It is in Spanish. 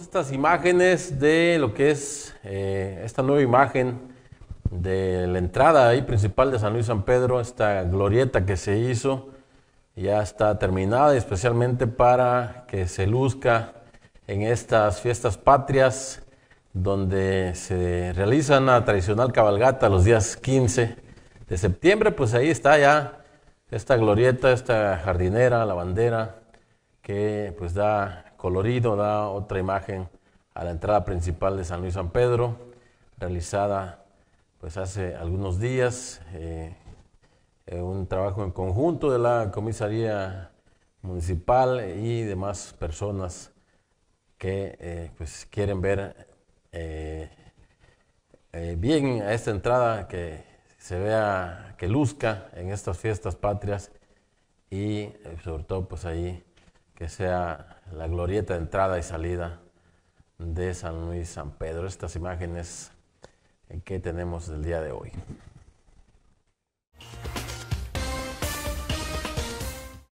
Estas imágenes de lo que es eh, esta nueva imagen de la entrada ahí principal de San Luis San Pedro, esta glorieta que se hizo, ya está terminada, especialmente para que se luzca en estas fiestas patrias, donde se realiza una tradicional cabalgata los días 15 de septiembre, pues ahí está ya esta glorieta, esta jardinera, la bandera, que pues da colorido, da otra imagen a la entrada principal de San Luis San Pedro, realizada pues hace algunos días, eh, un trabajo en conjunto de la comisaría municipal y demás personas que eh, pues quieren ver eh, bien a esta entrada, que se vea, que luzca en estas fiestas patrias y sobre todo pues ahí que sea la glorieta de entrada y salida de San Luis San Pedro. Estas imágenes que tenemos del día de hoy.